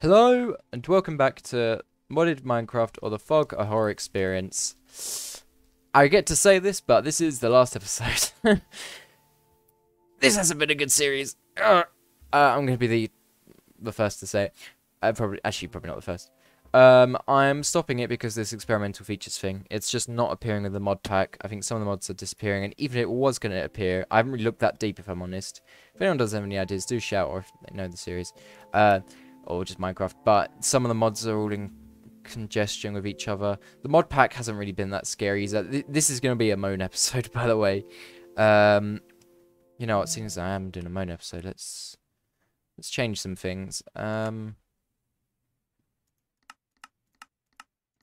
Hello and welcome back to Modded Minecraft or the Fog, a horror experience. I get to say this, but this is the last episode. this hasn't been a good series. Uh, I'm going to be the the first to say it. Uh, probably, actually, probably not the first. Um, I'm stopping it because this experimental features thing. It's just not appearing in the mod pack. I think some of the mods are disappearing, and even if it was going to appear, I haven't really looked that deep, if I'm honest. If anyone does have any ideas, do shout, or if they know the series. Uh, or just Minecraft, but some of the mods are all in congestion with each other. The mod pack hasn't really been that scary. This is going to be a moan episode, by the way. Um, you know? Seeing as I am doing a moan episode, let's let's change some things. Um,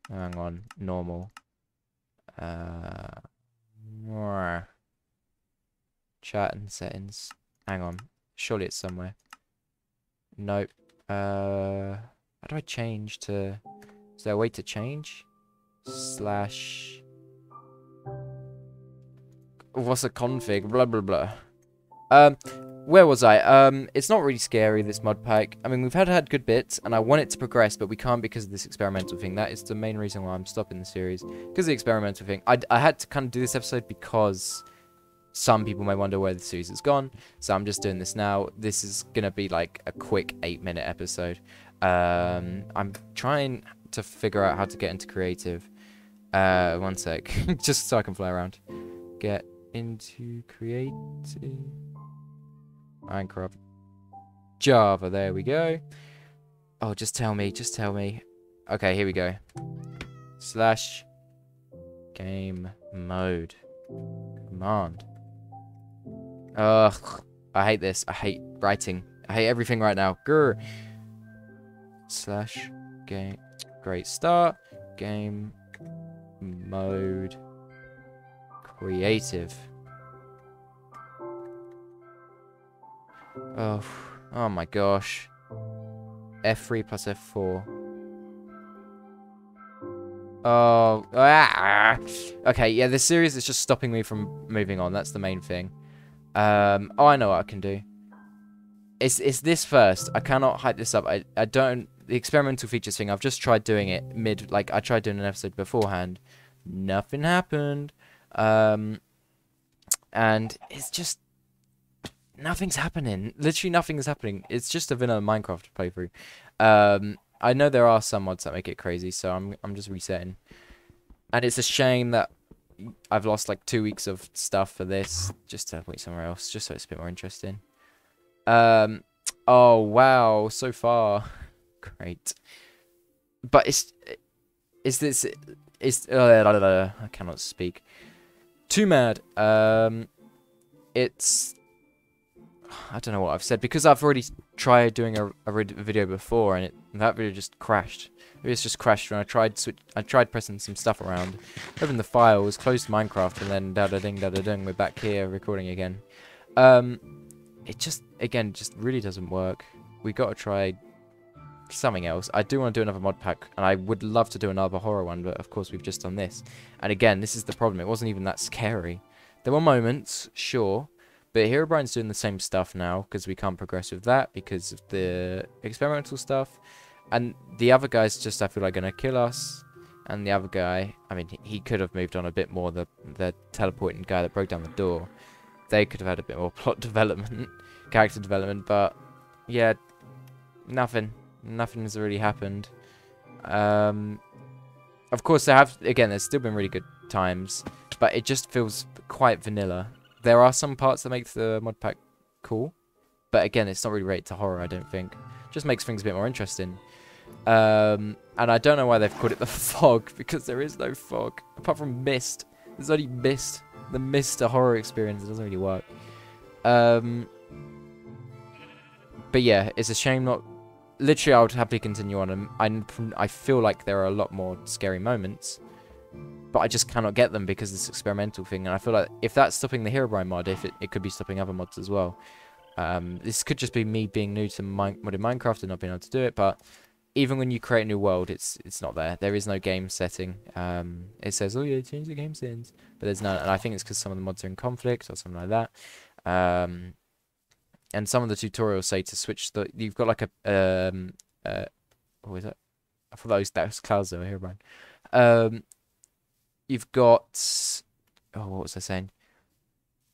hang on, normal. Uh, chat and settings. Hang on, surely it's somewhere. Nope. Uh, how do I change to... Is there a way to change? Slash... What's a config? Blah, blah, blah. Um, where was I? Um, it's not really scary, this mod pack. I mean, we've had had good bits, and I want it to progress, but we can't because of this experimental thing. That is the main reason why I'm stopping the series. Because the experimental thing. I, I had to kind of do this episode because some people may wonder where the series has gone, so I'm just doing this now. This is going to be like a quick 8-minute episode. Um, I'm trying to figure out how to get into creative. Uh, one sec, just so I can fly around. Get into creative. Minecraft. Java, there we go. Oh, just tell me, just tell me. Okay, here we go. Slash game mode. Command. Ugh. I hate this. I hate writing. I hate everything right now. Grr. Slash game. Great start. Game mode. Creative. Oh, oh my gosh. F3 plus F4. Oh, ah. okay, yeah, this series is just stopping me from moving on. That's the main thing. Um, oh, I know what I can do. It's it's this first. I cannot hype this up. I I don't the experimental features thing. I've just tried doing it mid. Like I tried doing an episode beforehand. Nothing happened. Um, and it's just nothing's happening. Literally nothing is happening. It's just a vanilla Minecraft playthrough. Um, I know there are some mods that make it crazy, so I'm I'm just resetting. And it's a shame that I've lost like two weeks of stuff for this just to wait somewhere else, just so it's a bit more interesting. Um, oh wow, so far, great. But it's is this is uh, I cannot speak. Too mad. Um, it's I don't know what I've said because I've already tried doing a, a video before and it, that video just crashed. Maybe It's just crashed when I tried switch. I tried pressing some stuff around, opened the files, closed Minecraft, and then da da ding da da ding. We're back here recording again. Um, it just again just really doesn't work. We got to try something else. I do want to do another mod pack, and I would love to do another horror one, but of course we've just done this. And again, this is the problem. It wasn't even that scary. There were moments, sure, but Herobrine's doing the same stuff now because we can't progress with that because of the experimental stuff. And the other guy's just, I feel like, going to kill us. And the other guy, I mean, he could have moved on a bit more. The, the teleporting guy that broke down the door. They could have had a bit more plot development, character development. But, yeah, nothing. Nothing has really happened. Um, of course, there have, again, there's still been really good times. But it just feels quite vanilla. There are some parts that make the mod pack cool. But again, it's not really rated to horror, I don't think. Just makes things a bit more interesting. Um, and I don't know why they've called it the fog, because there is no fog. Apart from mist. There's only mist. The mist, a horror experience. It doesn't really work. Um, but yeah, it's a shame not... Literally, I would happily continue on. And I, I feel like there are a lot more scary moments. But I just cannot get them because this experimental thing. And I feel like if that's stopping the Herobrine mod, if it, it could be stopping other mods as well. Um, this could just be me being new to modded Minecraft and not being able to do it. But even when you create a new world, it's it's not there. There is no game setting. Um, it says, oh yeah, change the game settings, but there's none. And I think it's because some of the mods are in conflict or something like that. Um, and some of the tutorials say to switch the. You've got like a um, uh, Oh, is it? I thought that was, that was clouds over here, Brian. Um, you've got. Oh, what was I saying?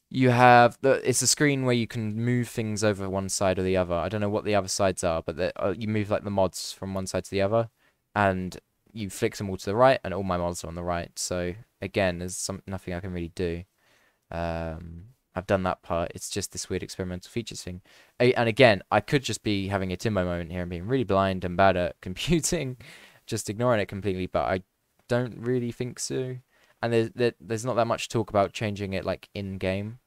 You have the. It's a screen where you can move things over one side or the other. I don't know what the other sides are, but uh, you move like the mods from one side to the other, and you flick them all to the right, and all my mods are on the right. So again, there's some nothing I can really do. Um, I've done that part. It's just this weird experimental features thing. And again, I could just be having a Timbo moment here and being really blind and bad at computing, just ignoring it completely. But I don't really think so. And there's there, there's not that much talk about changing it like in game,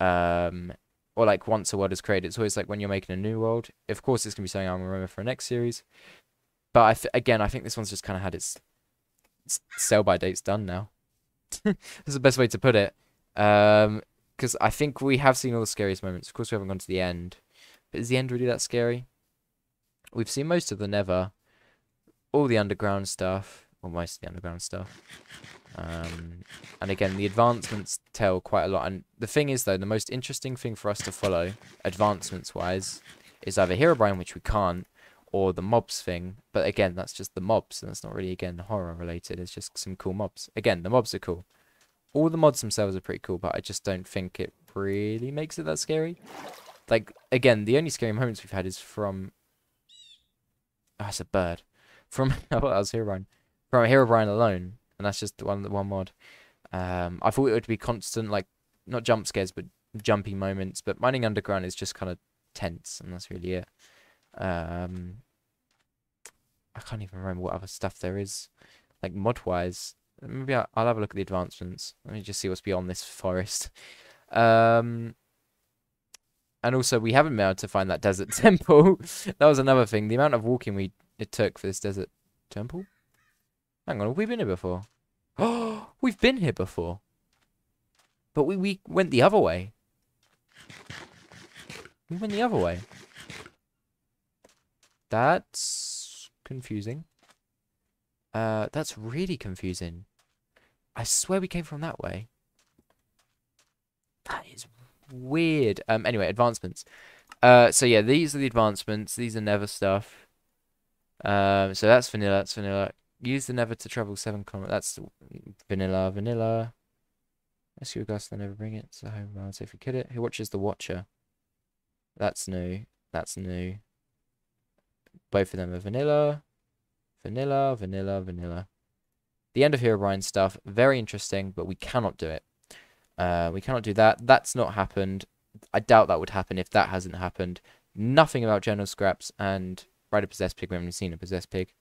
um, or like once a world is created. It's always like when you're making a new world. Of course, it's gonna be something I'm gonna remember for a next series. But I th- again, I think this one's just kind of had its, its sell by dates done now. That's the best way to put it. Um, because I think we have seen all the scariest moments. Of course, we haven't gone to the end, but is the end really that scary? We've seen most of the Nether, all the underground stuff, or most of the underground stuff. Um, and again, the advancements tell quite a lot. And the thing is, though, the most interesting thing for us to follow, advancements-wise, is either Herobrine, which we can't, or the mobs thing. But again, that's just the mobs, and that's not really, again, horror related. It's just some cool mobs. Again, the mobs are cool all the mods themselves are pretty cool, but I just don't think it really makes it that scary. Like, again, the only scary moments we've had is from... Oh, it's a bird. From... Thought that was Herobrine. From Herobrine alone. And that's just one, one mod. Um, I thought it would be constant, like, not jump scares, but jumpy moments. But Mining Underground is just kind of tense, and that's really it. Um, I can't even remember what other stuff there is. Like, mod-wise, Maybe I'll, I'll, have a look at the advancements. Let me just see what's beyond this forest. Um, and also, we haven't been able to find that desert temple. that was another thing. The amount of walking we it took for this desert temple. Hang on, have we been here before? Oh, we've been here before. But we, we went the other way. We went the other way. That's confusing. Uh, that's really confusing. I swear we came from that way. That is weird. Um. Anyway, advancements. Uh. So yeah, these are the advancements. These are Nether stuff. Um. So that's vanilla. That's vanilla. Use the Nether to travel seven kilometers. That's vanilla. Vanilla. Rescue a ghost. Then Nether bring it to home. Say if we kill it. Who watches the Watcher? That's new. That's new. Both of them are vanilla. Vanilla, vanilla, vanilla. The end of Herobrine stuff, very interesting, but we cannot do it. Uh, we cannot do that. That's not happened. I doubt that would happen if that hasn't happened. Nothing about general scraps and Rider possessed pig. We haven't seen a possessed pig.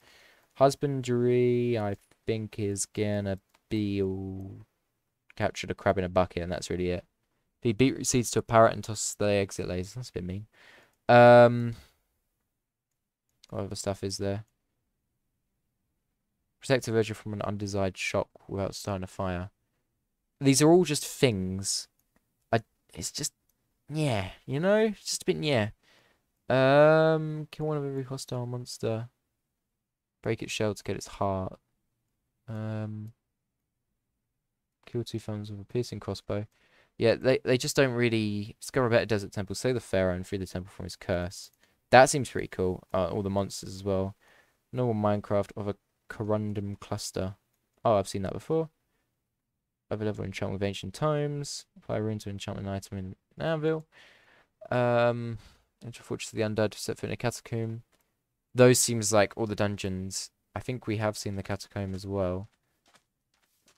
Husbandry, I think, is gonna be captured a crab in a bucket, and that's really it. Feed beetroot seeds to a parrot and toss the exit lasers. That's a bit mean. Um, what other stuff is there? Protect a villager from an undesired shock without starting a fire. These are all just things. I. It's just, yeah, you know, just a bit yeah. Um, kill one of every hostile monster. Break its shell to get its heart. Um, kill two thumbs with a piercing crossbow. Yeah, they they just don't really discover a better desert temple. Save the pharaoh and free the temple from his curse. That seems pretty cool. Uh, all the monsters as well. Normal Minecraft of a Corundum Cluster. Oh, I've seen that before. Overlevel enchantment with ancient tomes. Apply rune to enchantment item in anvil. Um, enter Fortress of the Undead. Set foot in a catacomb. Those seems like all the dungeons. I think we have seen the catacomb as well.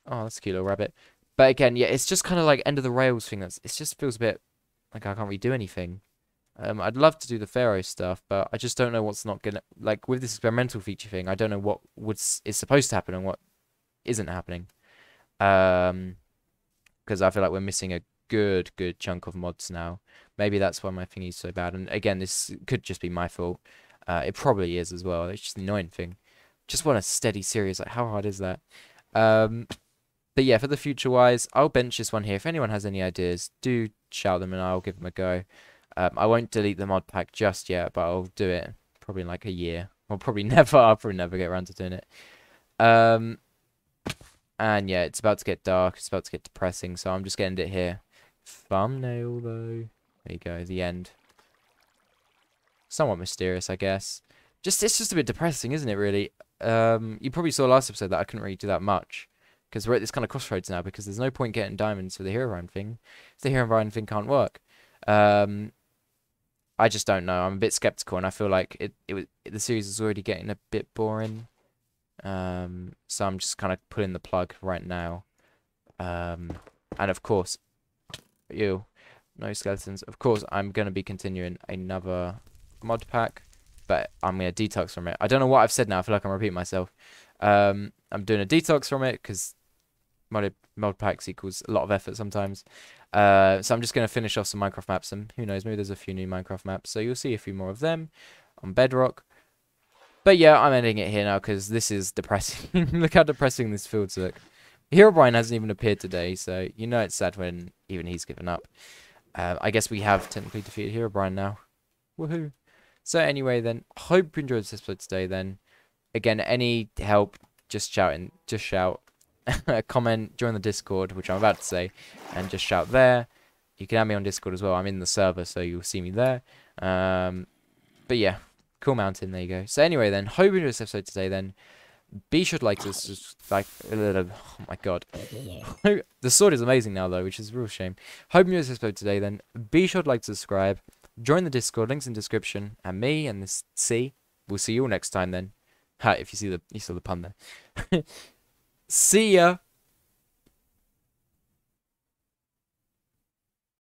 Oh, that's a cute little rabbit. But again, yeah, it's just kind of like end of the rails thing. That's it just feels a bit like I can't really do anything. Um, I'd love to do the Pharaoh stuff, but I just don't know what's not gonna like with this experimental feature thing. I don't know what what's is supposed to happen and what isn't happening. Um, because I feel like we're missing a good good chunk of mods now. Maybe that's why my thingy's so bad. And again, this could just be my fault. Uh, it probably is as well. It's just an annoying thing. Just want a steady series. Like, how hard is that? Um, but yeah, for the future wise, I'll bench this one here. If anyone has any ideas, do shout them and I'll give them a go. Um, I won't delete the mod pack just yet, but I'll do it probably in like a year. Or probably never. I'll probably never get around to doing it. Um, and yeah, it's about to get dark. It's about to get depressing, so I'm just getting it here. Thumbnail, though. There you go, the end. Somewhat mysterious, I guess. just it's just a bit depressing, isn't it? Really. Um, you probably saw last episode that I couldn't really do that much because we're at this kind of crossroads now because there's no point getting diamonds for the hero Herobrine thing. If the hero Herobrine thing can't work. Um, I just don't know. I'm a bit skeptical, and I feel like it. It was the series is already getting a bit boring. Um, so I'm just kind of pulling the plug right now. Um, and of course, you, no skeletons. Of course, I'm gonna be continuing another mod pack, but I'm gonna detox from it. I don't know what I've said now. I feel like I'm repeating myself. Um, I'm doing a detox from it because mod mod packs equals a lot of effort sometimes. Uh, so I'm just gonna finish off some Minecraft maps, and who knows, maybe there's a few new Minecraft maps. So you'll see a few more of them on Bedrock. But yeah, I'm ending it here now because this is depressing. look how depressing this fields look. Herobrine hasn't even appeared today, so you know it's sad when even he's given up. Uh, I guess we have technically defeated Herobrine now. Woohoo. So anyway then, hope you enjoyed this episode today then. Again, any help, just shout shouting, just shout. Comment, join the Discord, which I'm about to say, and just shout there. You can add me on Discord as well. I'm in the server, so you'll see me there. Um, but yeah, cool mountain. There you go. So anyway, then, hope you enjoyed this episode today. Then, be sure to like this. Like, oh my god, the sword is amazing now though, which is a real shame. Hope you enjoyed this episode today. Then, be sure to like, to subscribe, join the Discord. Links in description. And me and this C. We'll see you all next time then. Ha, if you see the you saw the pun there. see ya.